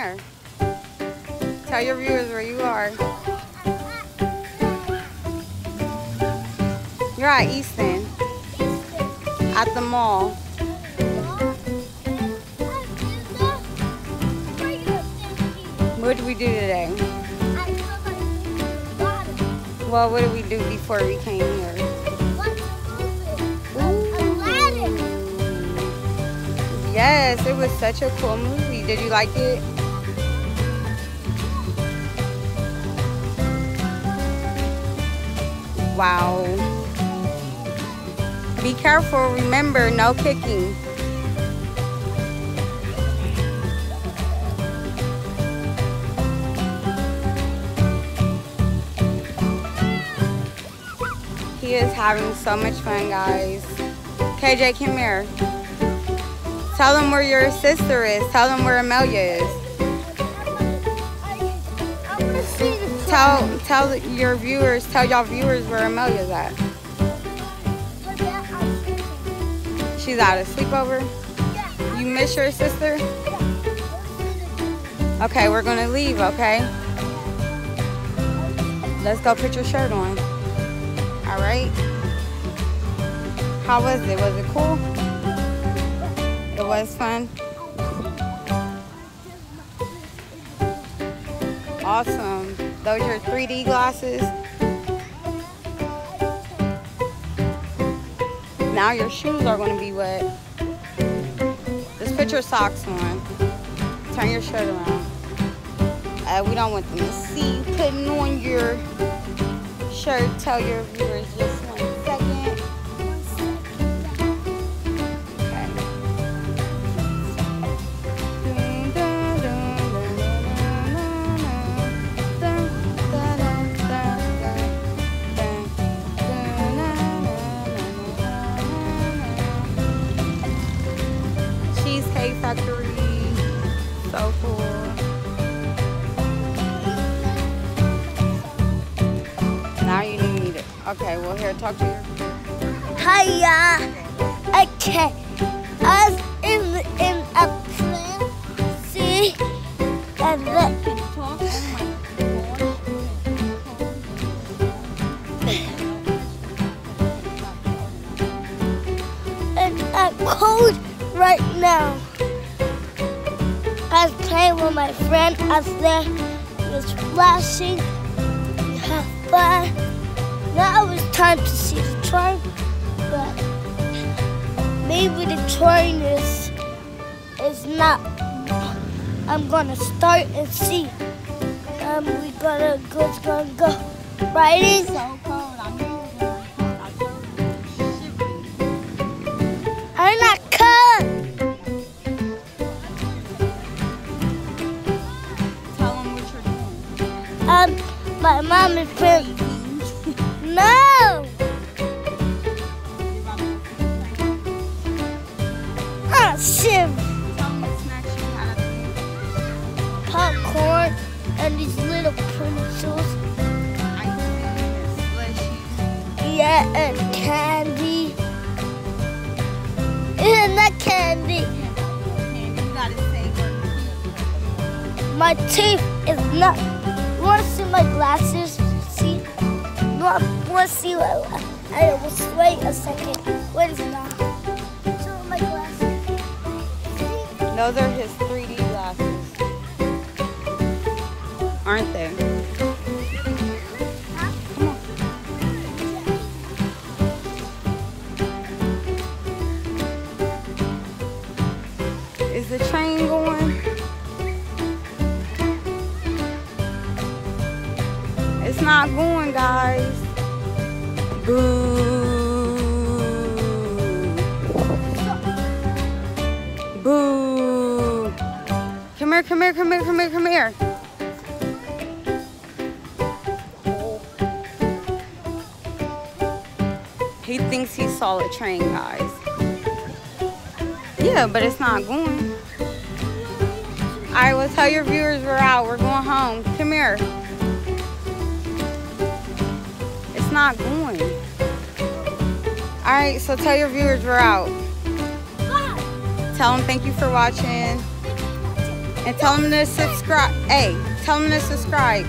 Tell your viewers where you are. You're at Easton. At the mall. What did we do today? Well, what did we do before we came here? Yes, it was such a cool movie. Did you like it? Wow. Be careful. Remember, no kicking. He is having so much fun, guys. KJ, come here. Tell them where your sister is. Tell them where Amelia is. Tell tell your viewers, tell y'all viewers where Amelia's at. She's out of sleepover. You miss your sister? Okay, we're gonna leave, okay? Let's go put your shirt on. All right. How was it? Was it cool? It was fun. Awesome. Those are 3D glasses. Now your shoes are going to be wet. Just put your socks on. Turn your shirt around. Uh, we don't want them to see you putting on your shirt. Tell your viewers just So cool. Now you need it. Okay, well here, talk to your Hiya. Okay. I was in in a plane. See, and then Playing with my friend up there. It was flashing. We had fun. Now it's time to see the train, but maybe the train is is not. I'm gonna start and see. Um, we gotta go, it's gonna go riding. so cold. mom and friends. no! Oh, shit. Popcorn and these little pretzels. Yeah, and candy. Isn't that candy? My teeth is not See my glasses? See? Want to see? I, was wait a second. What is that? Show my glasses. See? Those are his 3D glasses. Aren't they? It's not going, guys. Boo. Boo. Come here, come here, come here, come here, come here. He thinks he saw a train, guys. Yeah, but it's not going. All right, well, tell your viewers we're out. We're going home. Come here. Not going. All right, so tell your viewers we're out. Tell them thank you for watching. And tell them to subscribe. Hey, tell them to subscribe.